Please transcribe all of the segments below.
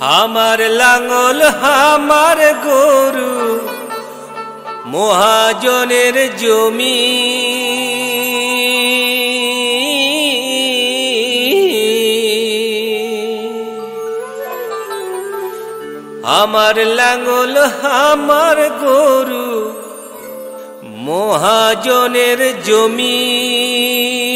আমার লাঙল আমার গরু মহাজনের জমি। আমার লাঙল আমার গরু মহাজনের জমি।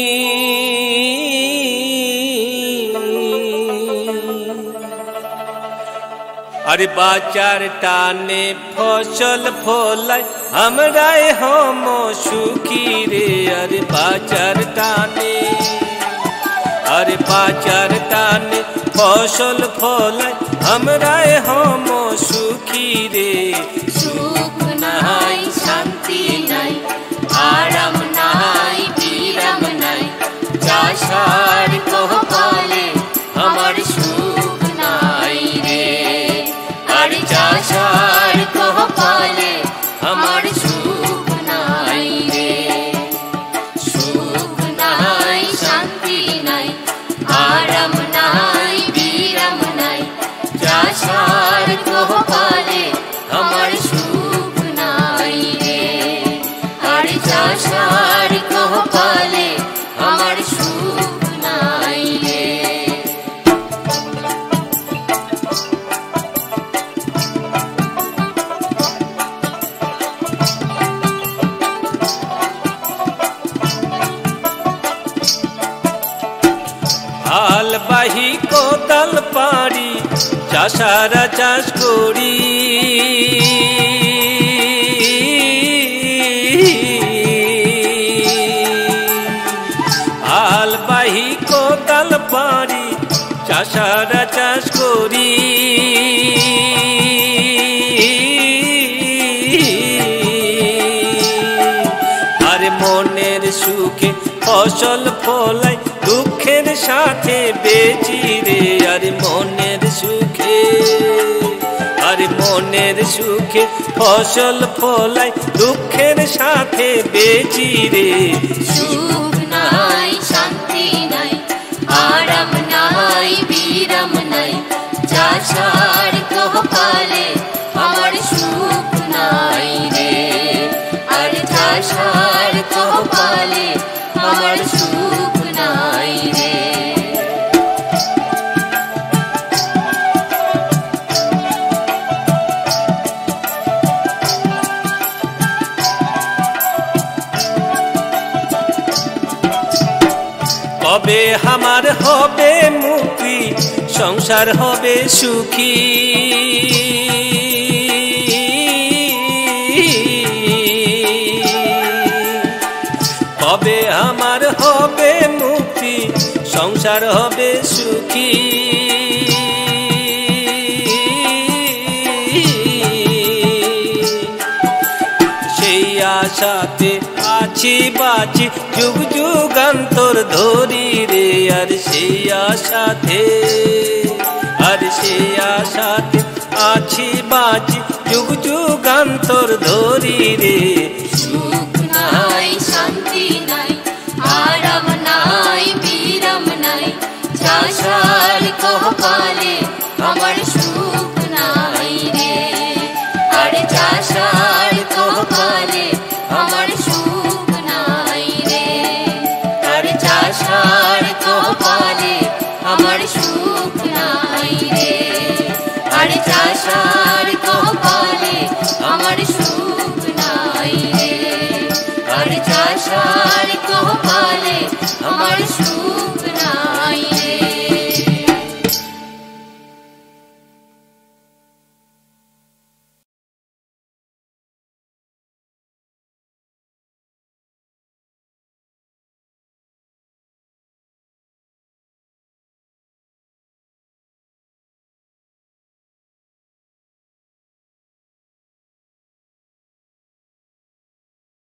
আরে বাচার টানে ফসল ফলায় আমরাই হম সুখী রে আরে বাচার টানে আরে বাচার টানে ফসল ফলায় আমরাই হম সুখী রে সুখ চাষার কহকালে আমার সুখ নাই রে। সুখ নাই, শান্তি নাই, আরাম নাই, বিরাম নাই। চাষার কহকালে আমার সুখ নাই রে। আর চাষার কহকালে হাল বাহি কোদাল পাড়ি, চাষারা চাষ করি। হাল বাহি কোদাল পাড়ি, চাষারা চাষ করি। আরে মনের সুখে ফসল ফলাই সাথে বেচি রে, আরে মনের সুখে, আরে মনের সুখে ফসল ফলাই, দুঃখের সাথে বেচি রে। সুখ নাই, শান্তি নাই, আরাম নাই, বিরাম নাই, চাষার কহকালে আমার সুখ নাই রে। আর চাষার কহকালে আমার সুখ কবে আমার হবে মুক্তি সংসার হবে সুখী। হবে আমার হবে মুক্তি সংসার হবে সুখী। আশাতে আছি বাঁচি। যুগ যুগান্তর ধরি রে, আর সেই আশাতে, আর সেই আশাতে আছি বাঁচি। যুগ যুগান্তর ধরি রে। সুখ নাই, শান্তি নাই, আরাম নাই, বিরাম নাই। চাষার কহকালে আমার সুখ নাই রে। আর আমার সুখ নাই রে আর চাষার কহকালে আমার সুখ নাই রে আর চাষার কহকালে আমার সুখ